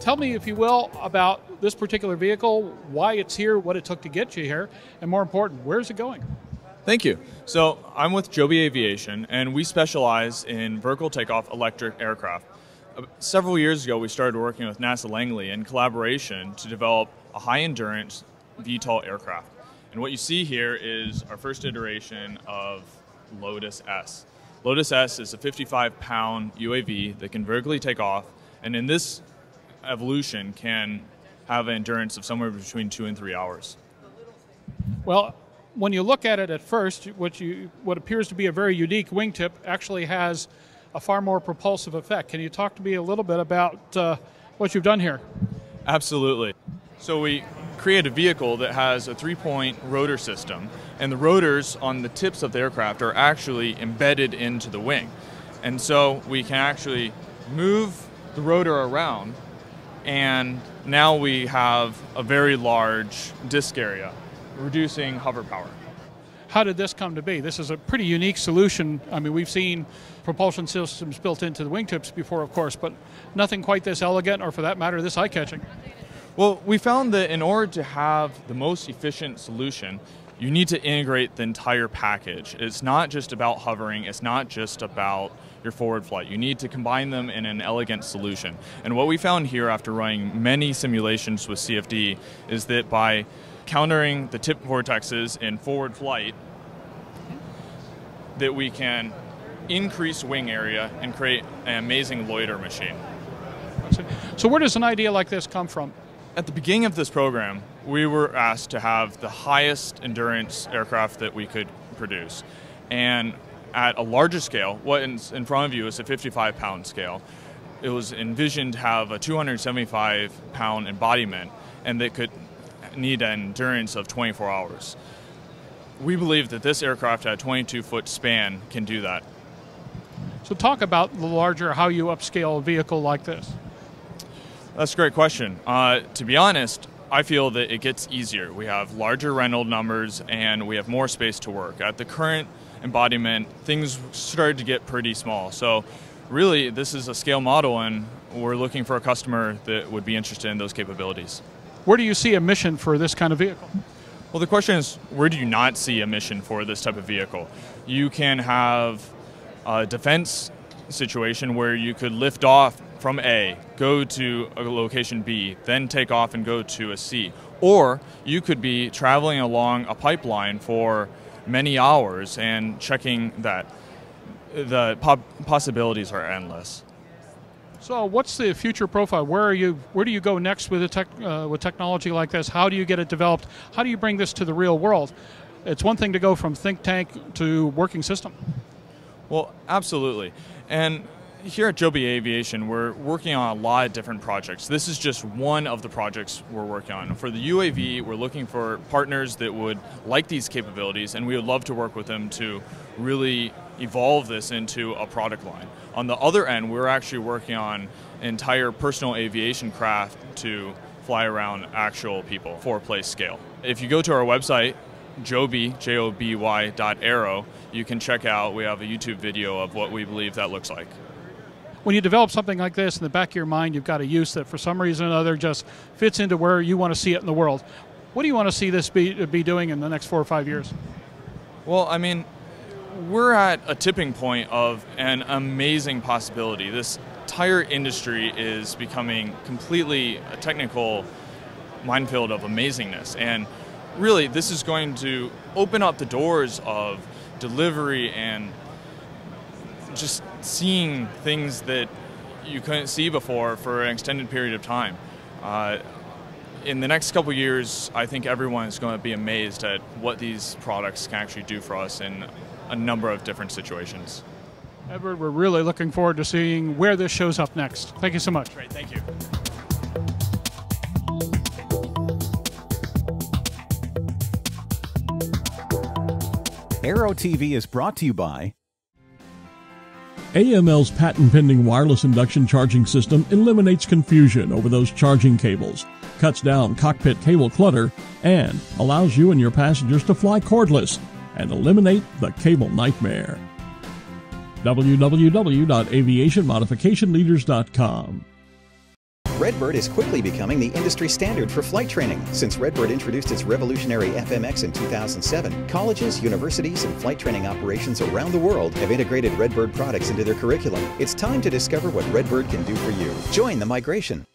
tell me, if you will, about this particular vehicle, why it's here, what it took to get you here, and more important, where's it going? Thank you. So I'm with Joby Aviation, and we specialize in vertical takeoff electric aircraft. Uh, several years ago, we started working with NASA Langley in collaboration to develop a high endurance VTOL aircraft. And what you see here is our first iteration of Lotus S. Lotus S is a 55 pound UAV that can vertically take off, and in this evolution can have an endurance of somewhere between two and three hours. Well, when you look at it at first, what, you, what appears to be a very unique wingtip actually has a far more propulsive effect. Can you talk to me a little bit about uh, what you've done here? Absolutely. So we create a vehicle that has a three-point rotor system, and the rotors on the tips of the aircraft are actually embedded into the wing. And so we can actually move the rotor around, and now we have a very large disk area reducing hover power. How did this come to be? This is a pretty unique solution. I mean, we've seen propulsion systems built into the wingtips before, of course, but nothing quite this elegant, or for that matter, this eye catching. Well, we found that in order to have the most efficient solution, you need to integrate the entire package. It's not just about hovering, it's not just about your forward flight. You need to combine them in an elegant solution. And what we found here after running many simulations with CFD is that by countering the tip vortexes in forward flight that we can increase wing area and create an amazing loiter machine. So where does an idea like this come from? At the beginning of this program, we were asked to have the highest endurance aircraft that we could produce. And at a larger scale, what in, in front of you is a 55 pound scale. It was envisioned to have a 275 pound embodiment and that could need an endurance of 24 hours. We believe that this aircraft at a 22 foot span can do that. So, talk about the larger, how you upscale a vehicle like this. That's a great question. Uh, to be honest, I feel that it gets easier. We have larger Reynolds numbers and we have more space to work. At the current embodiment, things started to get pretty small. So, really, this is a scale model, and we're looking for a customer that would be interested in those capabilities. Where do you see a mission for this kind of vehicle? Well, the question is, where do you not see a mission for this type of vehicle? You can have a defense situation where you could lift off from A, go to a location B, then take off and go to a C. Or you could be traveling along a pipeline for many hours and checking that. The possibilities are endless. So, what's the future profile? Where are you? Where do you go next with a tech, uh, with technology like this? How do you get it developed? How do you bring this to the real world? It's one thing to go from think tank to working system. Well, absolutely. And here at Joby Aviation, we're working on a lot of different projects. This is just one of the projects we're working on. For the UAV, we're looking for partners that would like these capabilities, and we would love to work with them to really evolve this into a product line. On the other end, we're actually working on entire personal aviation craft to fly around actual people for place scale. If you go to our website, joby, J-O-B-Y dot aero, you can check out, we have a YouTube video of what we believe that looks like. When you develop something like this in the back of your mind, you've got a use that for some reason or another just fits into where you want to see it in the world. What do you want to see this be, uh, be doing in the next four or five years? Well, I mean, we're at a tipping point of an amazing possibility. This entire industry is becoming completely a technical minefield of amazingness. And really, this is going to open up the doors of delivery and just seeing things that you couldn't see before for an extended period of time. Uh, in the next couple years, I think everyone is going to be amazed at what these products can actually do for us in a number of different situations. Edward, we're really looking forward to seeing where this shows up next. Thank you so much. Great, thank you. Aero TV is brought to you by AML's patent pending wireless induction charging system eliminates confusion over those charging cables, cuts down cockpit cable clutter, and allows you and your passengers to fly cordless and eliminate the cable nightmare. www.aviationmodificationleaders.com Redbird is quickly becoming the industry standard for flight training. Since Redbird introduced its revolutionary FMX in 2007, colleges, universities, and flight training operations around the world have integrated Redbird products into their curriculum. It's time to discover what Redbird can do for you. Join the migration.